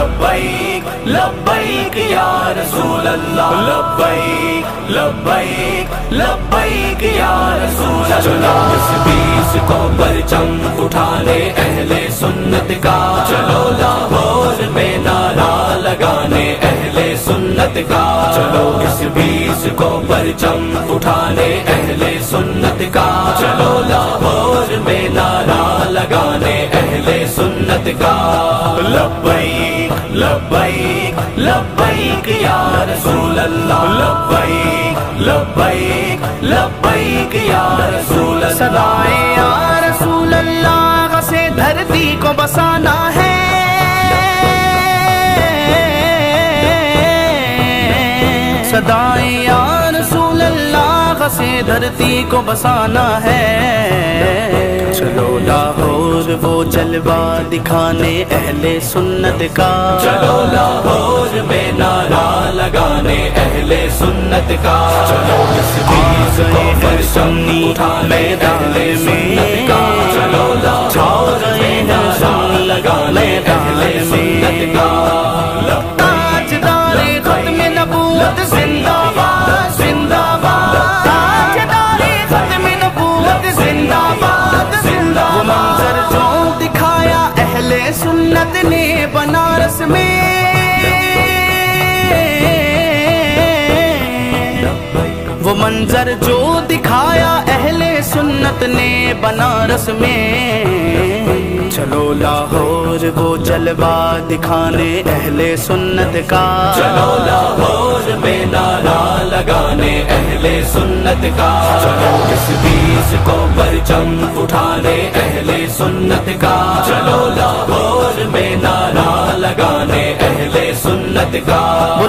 लब्बैक लब्बैक या रसूल अल्लाह लब्बैक लब्बैक लब्बैक या रसूल चलो इस बीस को परचम उठाने अहले सुन्नत का। चलो लाहौर में नारा लगाने अहले सुन्नत का। चलो इस बीस को परचम उठाने अहले सुन्नत का। चलो लाहौर में नारा लगाने सुन्नत का। लब्बैक लब्बैक लब्बैक या रसूल अल्लाह लब्बैक लब्बैक लब्बैक या रसूल सदाए या रसूल अल्लाह से धरती को बसाना है। सदाए या रसूल अल्लाह से धरती को बसाना है। चलो लाहौर वो जलवा दिखाने अहले सुन्नत का। चलो लाहौर में नारा लगाने अहले सुन्नत का। चलो इस बीच को परचम उठाने अहले सुन्नत अहले सुन्नत ने बनारस में। वो मंजर जो दिखाया अहले सुन्नत ने बनारस में। चलो लाहौर वो जलवा दिखाने अहले सुन्नत का। चलो लाहौर सुन्नत का। चलो इस बीस को परचम उठाने, अहले सुन्नत का। चलो लाहौर में नारा लगाने, अहले सुन्नत का।